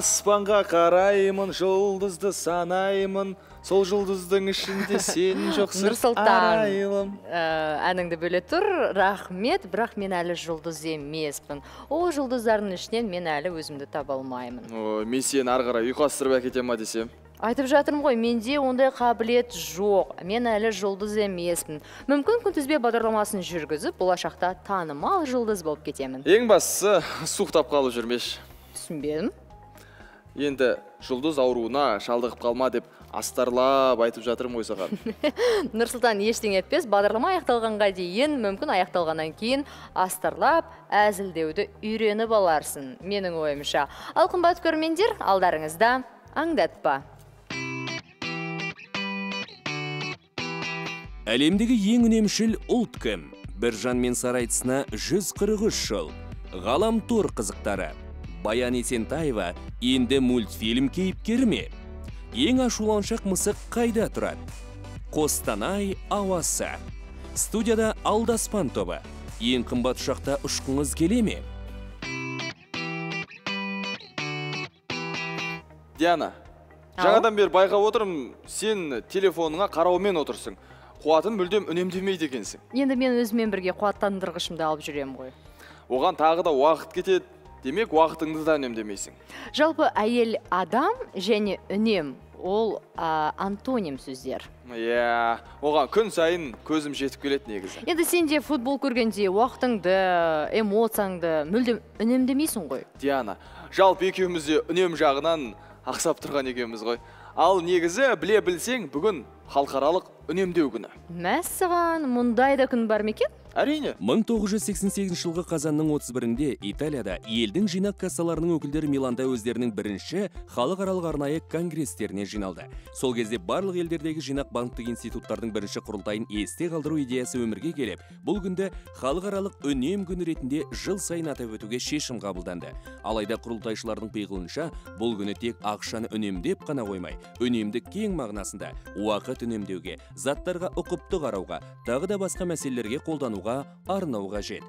аспанға қараймын жұлдызды санаймын. Сол жұлдыздың ішінде сен жоқсың. Нұрсұлтан. арайлым. Ә, әніңді бөле тұр. Рахмет бірақ мен әлі жұлдыз емеспін. Ол жұлдыздардың ішінен мен әлі өзімді таба алмаймын. Ой мен сені ары қарай ұйқастырып әкете ма десем? Айтып жатырмын ғой менде ондай қабілет жоқ. Мен әлі жұлдыз емеспін. Мүмкін күнтізбе бағдарламасын жүргізіп болашақта танымал жұлдыз болып кетемін. Ең бастысы суықтап қалып жүрмеші түсінбедім. Енді жұлдыз ауруына шалдығып қалма деп астарлап айтып жатырмын ғой саған. Нұрсұлтан ештеңе етпес бағдарлама аяқталғанға дейін мүмкін аяқталғаннан кейін астарлап әзілдеуді үйреніп аларсың менің ойымша. Ал қымбат көрермендер алдарыңызда аңдатпа. Әлемдегі ең үнемшіл ұлт кім? Біржан мен сарайдысына 143 жыл. Ғаламтор қызықтары. Баян есентаева енді мультфильм кейіпкері ме ең ашуланшақ мысық қайда тұрады? Қостанай ауасы. Студияда алдаспан тобы ең қымбат ұшақта ұшқыңыз келе ме? Диана жаңадан бері байқап отырмын сен телефоныңа қараумен отырсың. Қуатын мүлдем үнемдемейді екенсің. Енді мен өзіммен бірге қуаттандырғышымды алып жүремін ғой. Оған тағы да уақыт кетеді. Демек уақытыңды да үнемдемейсің. Жалпы әйел адам және үнем ол антоним сөздер. Иә оған күн сайын көзім жетіп келеді негізі. Енді сен де футбол көргенде уақытыңды эмоцияңды мүлдем үнемдемейсің ғой? Диана жалпы екеуміз де үнем жағынан ақсап тұрған екенбіз ғой. Ал негізі біле білсең бүгін халықаралық үнемдеу күні. Мәссаған мұндай да күн бар ма екен? Әрине. 1988 жылғы қазанның 31-інде италияда елдің жинақ кассаларының өкілдері миланда өздерінің бірінші халықаралық арнайы конгресстеріне жиналды. Сол кезде барлық елдердегі жинақ банктік институттардың бірінші құрылтайын есте қалдыру идеясы өмірге келіп бұл күнді халықаралық үнем күні ретінде жыл сайын атап өтуге шешім қабылданды. Алайда құрылтайшылардың пиғылынша бұл күні тек ақшаны үнемдеп қана қоймай үнемді кең мағынасында уақыт үнемдеуге заттарға ұқыпты қарауға тағы да басқа мәселелерге қолдануға арнау қажет.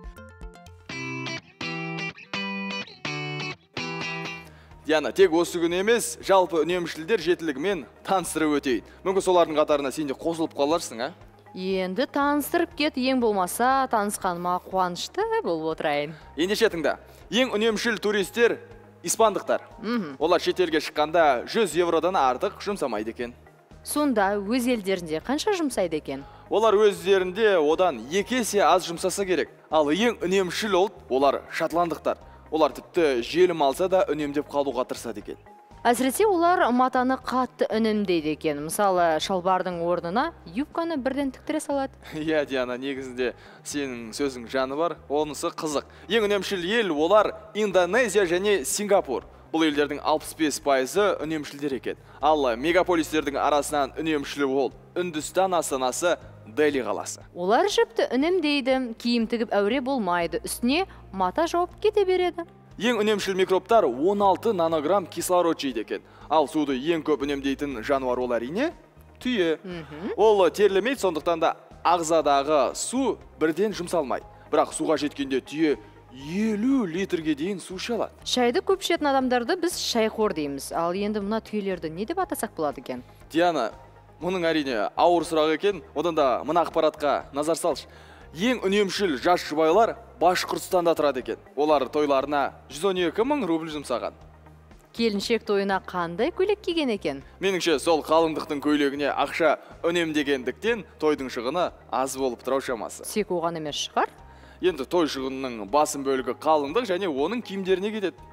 Диана тек осы күні емес жалпы үнемшілдер жетілігімен таныстырып өтейін. Мүмкін солардың қатарына сен де қосылып қаларсың а? Енді таныстырып кет ең болмаса танысқаныма қуанышты болып отырайын. Ендеше тыңда ең үнемшіл туристер испандықтар. Мхм. Олар шетелге шыққанда 100 евродан артық жұмсамайды екен. Сонда өз елдерінде қанша жұмсайды екен? Олар өздерінде одан екі есе аз жұмсаса керек. Ал ең үнемшіл ұлт олар шотландықтар. Олар тіпті желім алса да үнемдеп қалуға тырысады екен. Әсіресе олар матаны қатты үнемдейді екен. Мысалы шалбардың орнына юбканы бірден тіктіре салады. Иә диана негізінде сенің сөзің жаны бар онысы қызық. Ең үнемшіл ел олар индонезия және сингапур. Бұл елдердің 65 пайызы үнемшілдер екен. Ал мегаполистердің арасынан үнемшіл ол үндістан астанасы дели қаласы. Олар жіпті үнемдейді киім тігіп әуре болмайды үстіне мата жауып кете береді. Ең үнемшіл микробтар 16 нанограмм кислород жейді екен. Ал суды ең көп үнемдейтін жануар ол әрине түйе. Ол терлемейді сондықтан да ағзадағы су бірден жұмсалмайды. Бірақ суға жеткенде түйе елу литрге дейін су іше алады шайды көп ішетін адамдарды біз шайқор дейміз. Ал енді мына түйелерді не деп атасақ болады екен? Диана мұның әрине ауыр сұрақ екен. Одан да мына ақпаратқа назар салшы. Ең үнемшіл жас жұбайлар башқұртстанда тұрады екен. Олар тойларына 112 мың рубль жұмсаған. Келіншек тойына қандай көйлек киген екен? Меніңше сол қалыңдықтың көйлегіне ақша үнемдегендіктен тойдың шығыны аз болып тұрау шамасы. Тек оған емес шығар. Енді той шығынының басым бөлігі қалыңдық және оның киімдеріне кетеді.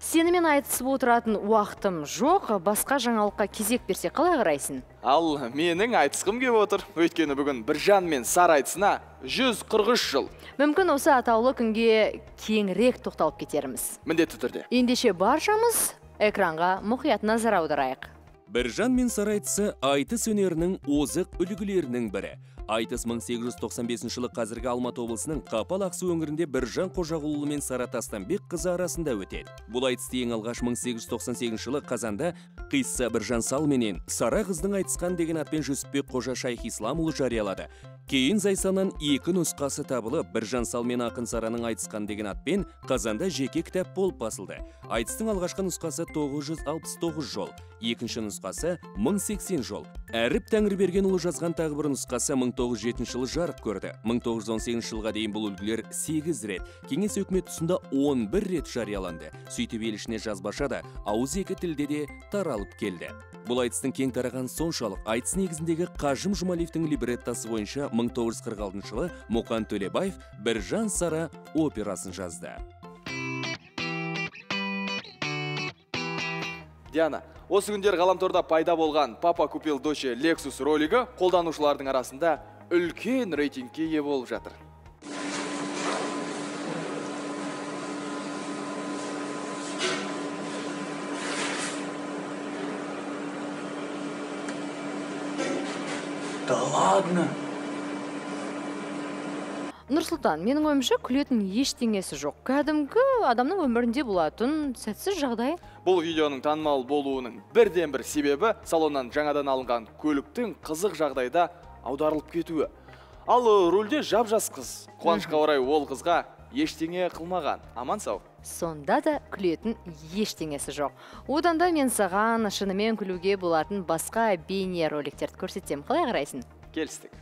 Сенімен айтысып отыратын уақытым жоқ басқа жаңалыққа кезек берсе қалай қарайсың? Ал менің айтысқым келіп отыр. Өйткені бүгін біржан мен сары айтысына 143 жыл. Мүмкін осы атаулы күнге кеңірек тоқталып кетерміз міндетті түрде. Ендеше баршамыз экранға мұқият назар аударайық. Біржан мен сарайдысы айтыс өнерінің озық үлгілерінің бірі. Айтыс 1895 жылы қазіргі алматы облысының қапал ақсу өңірінде біржан қожағұлұлы мен сара тастанбек қызы арасында өтеді. Бұл айтысты ең алғаш 1898 жылы қазанда қисса біржан сал менен сара қыздың айтысқан деген атпен жүсіпбек қожа шайх исламұлы жариялады. Кейін зайсаннан екі нұсқасы табылып біржан сал мен ақын сараның айтысқан деген атпен қазанда жеке кітап болып басылды. Айтыстың алғашқы нұсқасы 969 жол. Екінші нұсқасы 1080 жол. Әріп тәңірбергенұлы жазған тағы бір нұсқасы 1907 жылы жарық көрді. 1918 жылға дейін бұл үлгілер 8 рет кеңес өкімет тұсында 11 рет жарияланды. Сөйтіп ел ішіне жазбаша да ауыз екі тілде де таралып келді. Бұл айтыстың кең тараған соншалық айтыс негізіндегі қажым жұмалиевтің либреттосы бойынша 1946 жылы мұқан төлебаев біржан сара операсын жазды. Диана осы күндері ғаламторда пайда болған папа купил доче лексус ролигі қолданушылардың арасында үлкен рейтингке ие болып жатыр Да ладно. нұрсұлтан менің ойымша күлетін ештеңесі жоқ кәдімгі адамның өмірінде болатын сәтсіз жағдай бұл видеоның танымал болуының бірден бір себебі салоннан жаңадан алынған көліктің қызық жағдайда аударылып кетуі. Ал э, рульде жап жас қыз. Қуанышқа орай ол қызға ештеңе қылмаған. Аман сау. Сонда да күлетін ештеңесі жоқ. Одан да мен саған шынымен күлуге болатын басқа бейне роликтерді көрсетсем қалай қарайсың? Келістік.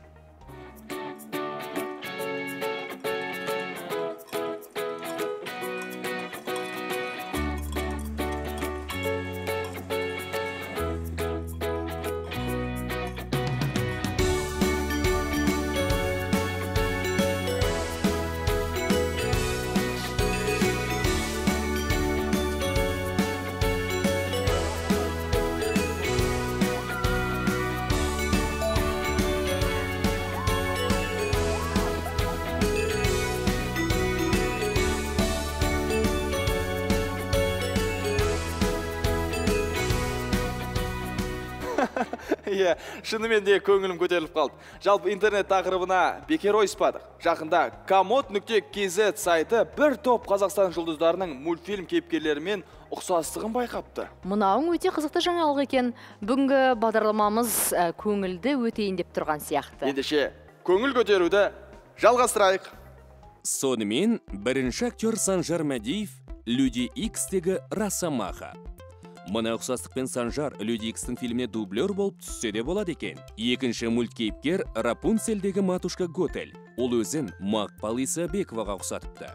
иә шынымен де көңілім көтеріліп қалды. Жалпы интернет тақырыбына бекер ойыспадық жақында комод нүкте kz сайты бір топ қазақстан жұлдыздарының мультфильм кейіпкерлерімен ұқсастығын байқапты. Мынауың өте қызықты жаңалық екен. Бүгінгі бағдарламамыз ә, көңілді өтейін деп тұрған сияқты. Ендеше көңіл көтеруді жалғастырайық. Сонымен бірінші актер санжар мәдиев люди икстегі росомаха мына ұқсастықпен санжар люди икстің фильміне дублер болып түссе де болады екен. Екінші мульткейіпкер рапунцельдегі матушка готель. Ол өзін мақпал исабековаға ұқсатыпты.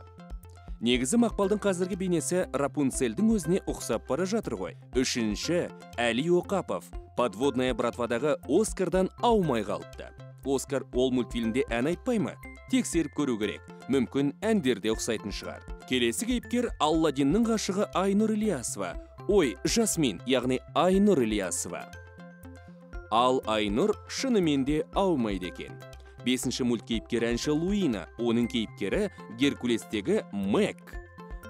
Негізі мақпалдың қазіргі бейнесі рапунцельдің өзіне ұқсап бара жатыр ғой. Үшінші әли оқапов. Подводная братвадағы оскардан аумай қалыпты. Оскар ол мультфильмде ән айтпай ма? Тексеріп көру керек. Мүмкін әндерде ұқсайтын шығар. Келесі кейіпкер алладиннің ғашығы айнұр ілиясова. Ой жасмин яғни айнұр ілиясова. Ал айнұр шынымен де аумайды екен. Бесінші мульткейіпкер әнші луина оның кейіпкері геркулестегі мэг.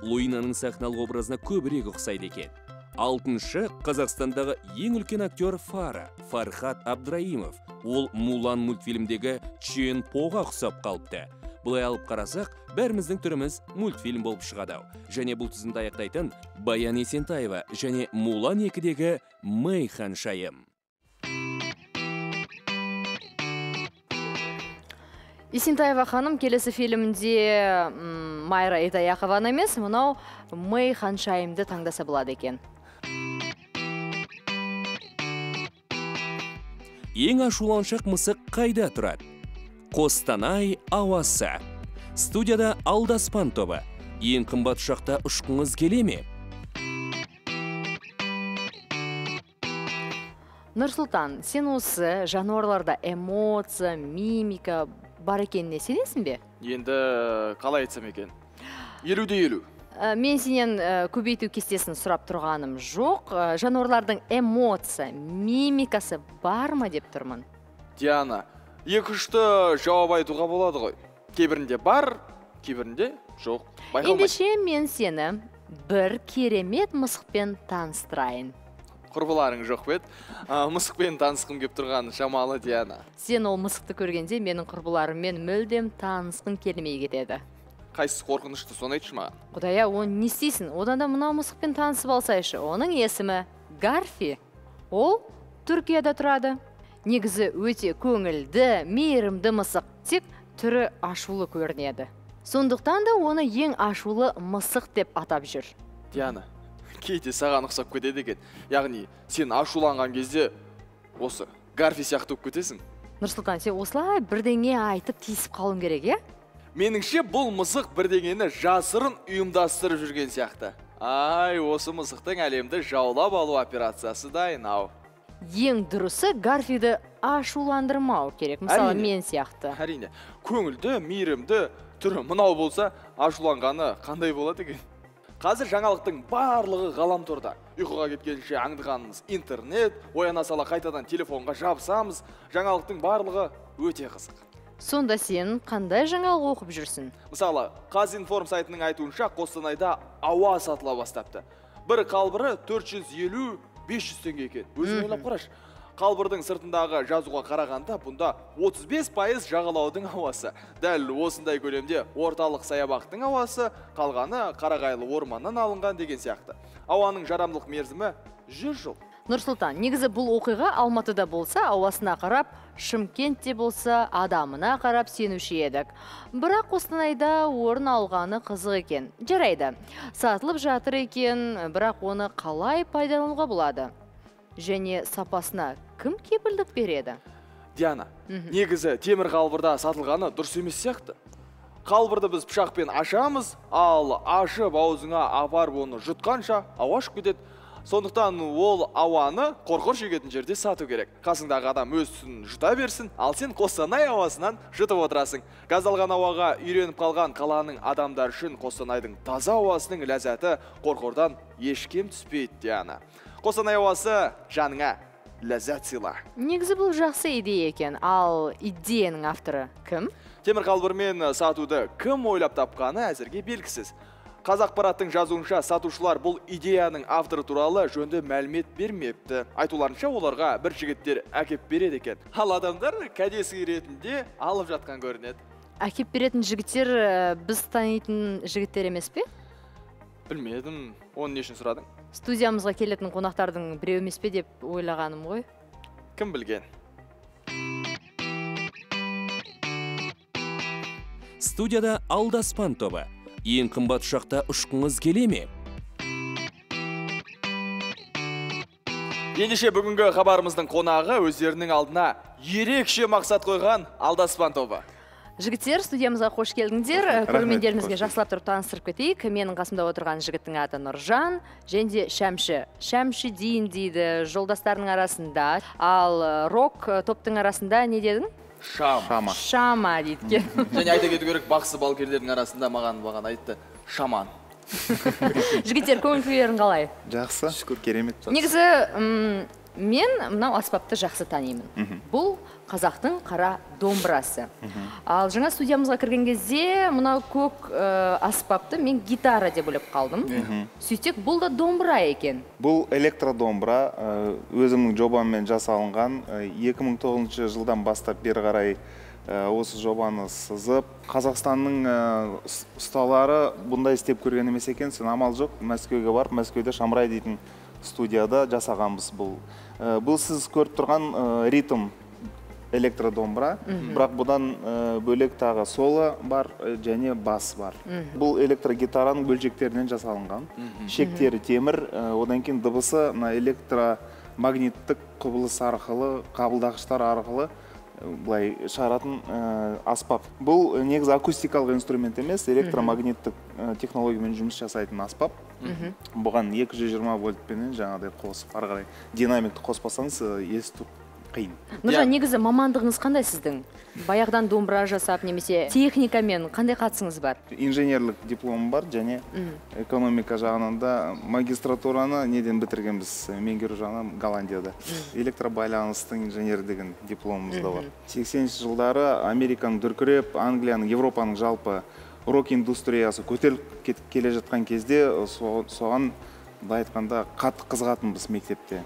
Луинаның сахналық образына көбірек ұқсайды екен. Алтыншы қазақстандағы ең үлкен актер фара фархат абдраимов. Ол мулан мультфильмдегі чен поға ұқсап қалыпты. Былай алып қарасақ бәріміздің түріміз мультфильм болып шығады және бұл тізімді аяқтайтын баян есентаева және мулан екідегі мэй ханшайым. Есентаева ханым келесі фильмде майра итаяқованы емес мынау мэй ханшайымды таңдаса болады екен. Ең ашуланшақ мысық қайда тұрады? Қостанай ауасы. Студияда алдаспан тобы ең қымбат ұшақта ұшқыңыз келе ме? Нұрсұлтан сен осы жануарларда эмоция мимика бар екеніне сенесің бе? Енді қалай айтсам екен? Елу де елу. Ә, мен сенен ә, көбейту кестесін сұрап тұрғаным жоқ. Ә, жануарлардың эмоция мимикасы бар ма деп тұрмын? Диана екі ұшты жауап айтуға болады ғой. Кейбірінде бар кейбірінде жоқ. Байқалмайды ендеше мен сені бір керемет мысықпен таныстырайын. Құрбыларың жоқ па еді? Мысықпен танысқым келіп тұрған шамалы диана. Сен ол мысықты көргенде менің құрбыларыммен мүлдем танысқың келмей кетеді. Қайсысы қорқынышты соны айтшы маған. Құдай ау оны не істейсің? Одан да мынау мысықпен танысып алсайшы. Оның есімі гарфи. Ол түркияда тұрады. Негізі өте көңілді мейірімді мысық. Тек түрі ашулы көрінеді. Сондықтан да оны ең ашулы мысық деп атап жүр. Диана кейде саған ұқсап кетеді екен. Яғни сен ашуланған кезде осы гарфи сияқты болып кетесің. Нұрсұлтан сен осылай бірдеңе айтып тиісіп қалуың керек иә меніңше бұл мысық бірдеңені жасырын ұйымдастырып жүрген сияқты. Ай осы мысықтың әлемді жаулап алу операциясы дайын ау. Ең дұрысы гарфиді ашуландырмау керек. Мысалы Әрине. мен сияқты. Әрине. Көңілді мейірімді түрі мынау болса ашуланғаны қандай болады екен? Қазір жаңалықтың барлығы ғаламторда. Ұйқыға кеткенше аңдығанымыз интернет ояна сала қайтадан телефонға жабысамыз. Жаңалықтың барлығы өте қызық. Сонда сен қандай жаңалық оқып жүрсің? Мысалы қазинформ сайтының айтуынша қостанайда ауа сатыла бастапты. Бір қалбыры 450-500 теңге екен. Өзің ойлап қарашы. Қалбырдың сыртындағы жазуға қарағанда бұнда 35 пайыз жағалаудың ауасы. Дәл осындай көлемде орталық саябақтың ауасы қалғаны қарағайлы орманнан алынған деген сияқты. Ауаның жарамдылық мерзімі 100 жыл. Нұрсұлтан негізі бұл оқиға алматыда болса ауасына қарап шымкентте болса адамына қарап сенуші едік. Бірақ қостанайда орын алғаны қызық екен. Жарайды. Сатылып жатыр екен бірақ оны қалай пайдалануға болады? Және сапасына кім кепілдік береді? Диана негізі темір қалбырда сатылғаны дұрыс емес сияқты. Қалбырды біз пышақпен ашамыз ал ашып аузыңа апарып оны жұтқанша ауа шығып кетеді сондықтан ол ауаны қорқор шегетін жерде сату керек. Қасыңдағы адам өз түсін жұта берсін ал сен қостанай ауасынан жұтып отырасың. Газдалған ауаға үйреніп қалған қаланың адамдары үшін қостанайдың таза ауасының ләззаты қорқордан еш кем түспейді диана қостанай ауасы жаныңа ләззат сыйла. Негізі бұл жақсы идея екен. Ал идеяның авторы кім? Темір қалбырмен сатуды кім ойлап тапқаны әзірге белгісіз. Қазақпараттың жазуынша сатушылар бұл идеяның авторы туралы жөнді мәлімет бермепті. Айтуларынша оларға бір жігіттер әкеп береді екен. Ал адамдар кәдесый ретінде алып жатқан көрінеді. Әкеп беретін жігіттер ә, біз танитын жігіттер емес пе? Білмедім. Оны не үшін сұрадың? Студиямызға келетін қонақтардың біреу емес пе деп ойлағаным ғой. Кім білген? Студияда алдаспан тобы. Ең қымбат ұшақта ұшқыңыз келе ме? Ендеше бүгінгі хабарымыздың қонағы өздерінің алдына ерекше мақсат қойған алдаспан тобы жігіттер студиямызға қош келдіңдер. Көрермендерімізге жақсылап тұрып таныстырып кетейік. Менің қасымда отырған жігіттің аты нұржан және де шәмші. Шәмші дейін дейді. Жолдастарының арасында. Ал э, рок э, топтың арасында не дедің? Шам шама. Шама дейді екен және айта кету керек бақсы балгерлердің арасында маған маған айтты шаман жігіттер көңіл күйлерің қалай? Жақсы. Шүкір. Керемет. Негізі мен мынау аспапты жақсы танимын. Бұл қазақтың қара домбырасы. Ал жаңа студиямызға кірген кезде мынау көк аспапты мен гитара деп ойлап қалдым. Сөйтсек бұл да домбыра екен. Бұл электродомбыра өзімнің жобаммен жасалынған. Ә, 2009 жылдан бастап бері қарай осы жобаны сызып қазақстанның ұс- ұсталары бұндай істеп көрген емес екен. Сен амал жоқ мәскеуге барып мәскеуде шамрай дейтін студияда жасағанбыз бұл. Бұл сіз көріп тұрған ә, ритм электродомбыра. Бірақ бұдан ә, бөлек тағы соло бар және бас бар. Бұл электрогитараның бөлшектерінен жасалынған. Шектері темір одан кейін дыбысы мына электромагниттік құбылыс арқылы қабылдағыштар арқылы былай шығаратын ә, аспап. Бұл негізі акустикалық инструмент емес электромагниттік ә, технологиямен жұмыс жасайтын аспап. Бұған 220 вольтпенен жаңағыдай қосып ары қарай динамикті қоспасаңыз ә, есту қиын. Нұржан негізі мамандығыңыз қандай сіздің? Баяғыдан домбыра жасап немесе техникамен қандай қатысыңыз бар? Инженерлік дипломым бар және экономика жағынан да магистратураны неден бітіргенбіз меңгеру жағынан голландияда. Электробайланыстың инженері деген дипломымыз да бар. 80 жылдары американың дүркіреп англияның европаның жалпы рок индустриясы көтеріліп келе жатқан кезде со- соған былай айтқанда қатты қызығатынбыз мектепте.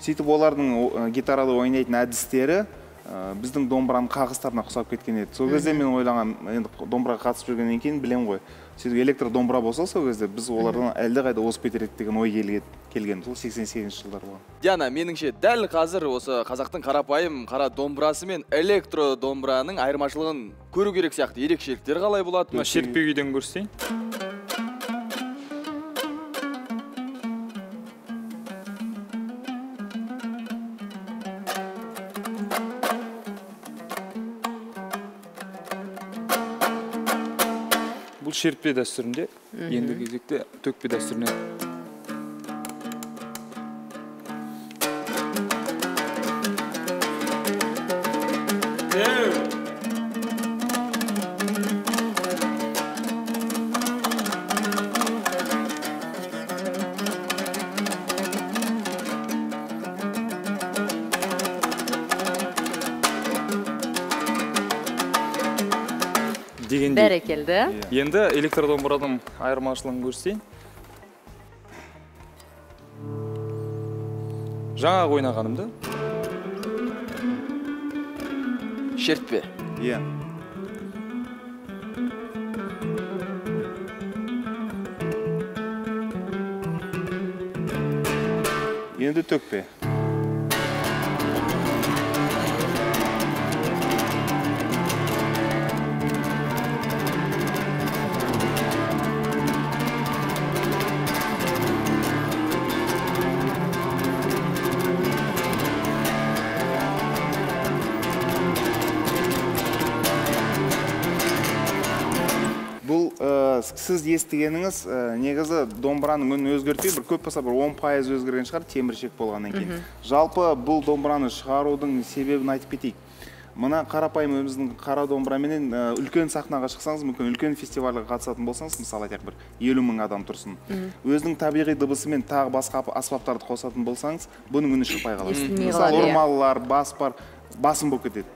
Сөйтіп олардың гитарада ойнайтын әдістері ә, біздің домбыраның қағыстарына ұқсап кеткен еді. Сол кезде мен ойлағам енді домбыраға қатысып жүргеннен кейін білемін ғой. Сөйтіп электро домбыра болса сол кезде біз олардан әлдеқайда озып кетер едік деген ой келген, келген. Сол сексен сегізінші жылдар болған. Диана меніңше дәл қазір осы қазақтың қарапайым қара домбырасы мен электро домбыраның айырмашылығын көру керек сияқты. Ерекшеліктері қалай болады? Мына шертпе күйден көрсетейін. Шертпе дәстүрінде ендігі кезекте төкпе дәстүріне бәрекелді енді электр домбыраның айырмашылығын көрсетейін. Жаңағы ойнағанымды. Шертпе иә. Енді төкпе. Сіз естігеніңіз ә, негізі домбыраның үнін өзгертпей бір көп болса бір он пайыз өзгерген шығар теміршек болғаннан кейін. Жалпы бұл домбыраны шығарудың себебін айтып кетейік. Мына қарапайым өзіміздің қара домбыраменен ә, үлкен сахнаға шықсаңыз мүмкін үлкен фестивальға қатысатын болсаңыз мысалы айтайық бір елу мың адам тұрсын. Өзінің табиғи дыбысымен тағы басқа ап- аспаптарды қосатын болсаңыз бұның үні шықпай қалады. Мысалы қалады, иә. ормалылар бас бар басым болып кетеді.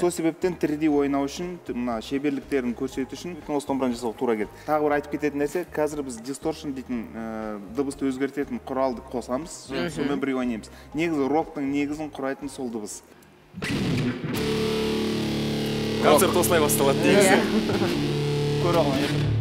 Сол себептен 3D ойнау үшін мына шеберліктерін көрсету үшін осы домбыраны жасауға тура келді. Тағы бір айтып кететін нәрсе қазір біз дисторшн дейтін ә, дыбысты өзгертетін құралды қосамыз со- сонымен бірге ойнаймыз. Негізі роктың негізін құрайтын сол дыбыс. Концерт осылай басталады иә. көре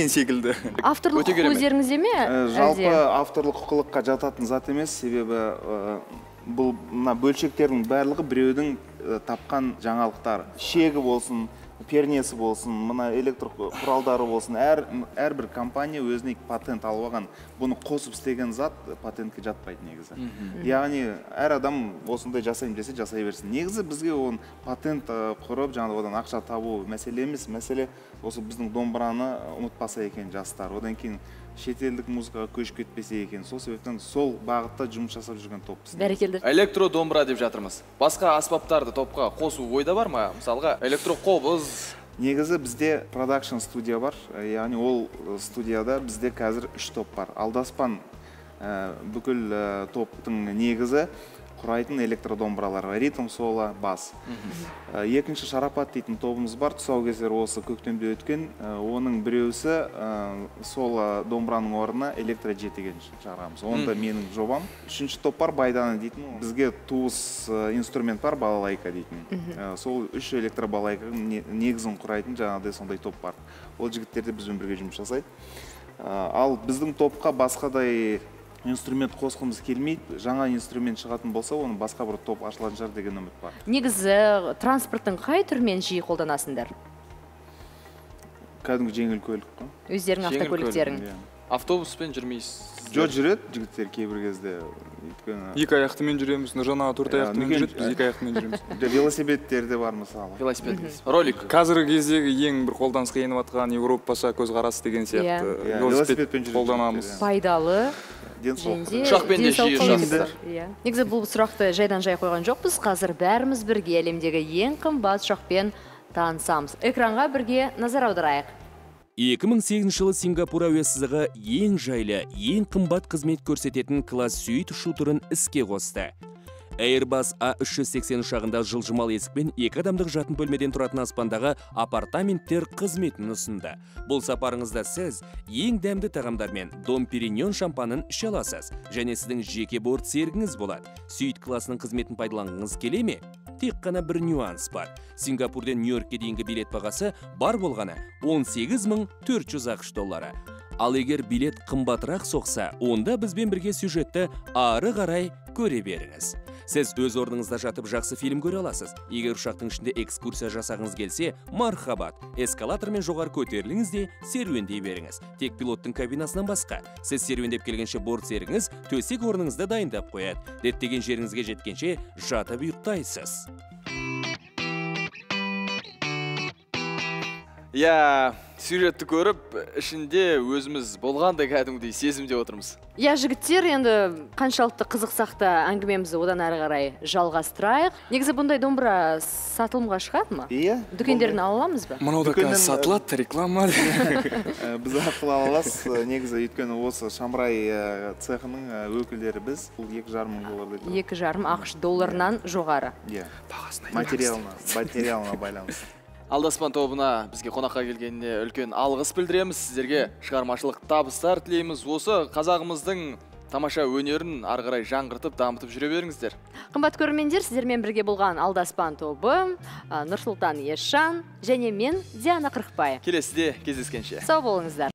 деген секілді. Авторлық құқық өздеріңізде ме Ә, жалпы авторлық құқылыққа жататын зат емес. Себебі ә, бұл мына бөлшектердің барлығы біреудің ә, тапқан жаңалықтары шегі болсын пернесі болсын мына электр құралдары болсын әр әрбір компания өзіне патент алып алған. Бұны қосып істеген зат патентке жатпайды негізі. Яғни әр адам осындай жасаймын десе жасай берсін. Негізі бізге оны патент құрып жаңағы одан ақша табу мәселе емес. Мәселе осы біздің домбыраны ұмытпаса екен жастар. Одан кейін шетелдік музыкаға көшіп кетпесе екен. Сол себептен сол бағытта жұмыс жасап жүрген топпыз. Бәрекелді. Электро домбыра деп жатырмыз. Басқа аспаптарды топқа қосу ойда бар ма? Мысалға электроқобыз негізі бізде продакшн студия бар. Яғни ол студияда бізде қазір үш топ бар. Алдаспан ә, бүкіл ә, топтың негізі құрайтын электродомбыралар ритм соло бас. Ә, екінші шарапат дейтін тобымыз бар. Тұсаукесер осы көктемде өткен. Ә, оның біреусі ә, соло домбыраның орнына электро жетіген шығарамыз оны да менің жобам. Үшінші топ бар байдана дейтін. Бізге туыс инструмент бар балалайка дейтін. Ә, сол үш электробалайканың не- негізін құрайтын жаңағыдай сондай топ бар. Ол жігіттер де бізбен бірге жұмыс жасайды. Ә, ал біздің топқа басқадай инструмент қосқымыз келмейді. Жаңа инструмент шығатын болса оны басқа бір топ ашылатын шығар деген үміт бар. Негізі транспорттың қай түрімен жиі қолданасыңдар? Кәдімгі жеңіл көлік қой. Өздерің автокөліктерің Иә. автобуспен жүрмейсіз. Жоқ жүреді жігіттер кейбір кезде. Өйткені екі аяқтымен жүреміз нұржан аға төрт Иә, аяқтымен жүреді біз екі аяқтымен жүреміз. Велосипедтер де бар мысалы. Велосипед ролик. Қазіргі кездегі ең бір қолданысқа еніп жатқан европаша көзқарас деген сияқты. Иә. Велосипед велосипедпен қолданамыз. пайдалы. Денсаулық Ұшақпен де жиі ұшасыздар. иә. Негізі бұл сұрақты жайдан жай қойған жоқпыз. Қазір бәріміз бірге әлемдегі ең қымбат ұшақпен танысамыз. Экранға бірге назар аударайық. 2008 жылы Сингапур әуесіздігі ең жайлы, ең қымбат қызмет көрсететін класс сүйт ұшу түрін іске қосты. Airbus A380 ұшағында жылжымалы есікпен екі адамдық жатын бөлмеден тұратын аспандағы апартаменттер қызметін ұсынды. Бұл сапарыңызда сіз ең дәмді тағамдармен Дом Периньон шампанын іше аласыз және сіздің жеке борт серігіңіз болады. Сүйт классының қызметін пайдаланғыңыз келе ме? Тек қана бір нюанс бар. Сингапурден Нью-Йоркке дейінгі билет бағасы бар болғаны 18400 ақш доллары. Ал егер билет қымбатырақ соқса, онда бізбен бірге сюжетті ары қарай көре беріңіз. Сіз өз орныңызда жатып жақсы фильм көре аласыз. Егер ұшақтың ішінде экскурсия жасағыңыз келсе, мархабат. Эскалатормен жоғары көтеріліңіз де серуендей беріңіз. Тек пилоттың кабинасынан басқа. Сіз серуендеп келгенше борт серігіңіз төсек орныңызды дайындап қояды. Деттеген жеріңізге жеткенше жатып ұйықтайсыз. Иә сюжетті көріп ішінде өзіміз болғандай кәдімгідей сезімде отырмыз. Иә жігіттер енді қаншалықты қызықсақ та әңгімемізді одан әрі қарай жалғастырайық. Негізі бұндай домбыра сатылымға шығады ма? Иә дүкендерден ала аламыз ба? Мынау қазір сатылады реклама. Ә, біз арқылы ала аласыз Ә, негізі өйткені осы шамрай цехының өкілдері біз бұл екі жарым мың доллардай тұрады. екі жарым ақш долларынан жоғары. Иә. Бағасын материалына материалына байланысты. Алдаспан тобына бізге қонаққа келгеніне үлкен алғыс білдіреміз. Сіздерге шығармашылық табыстар тілейміз. Осы қазағымыздың тамаша өнерін ары қарай жаңғыртып дамытып жүре беріңіздер. Қымбат көрермендер сіздермен бірге болған алдаспан тобы нұрсұлтан есжан және мен диана қырықбай келесіде кездескенше. Сау болыңыздар.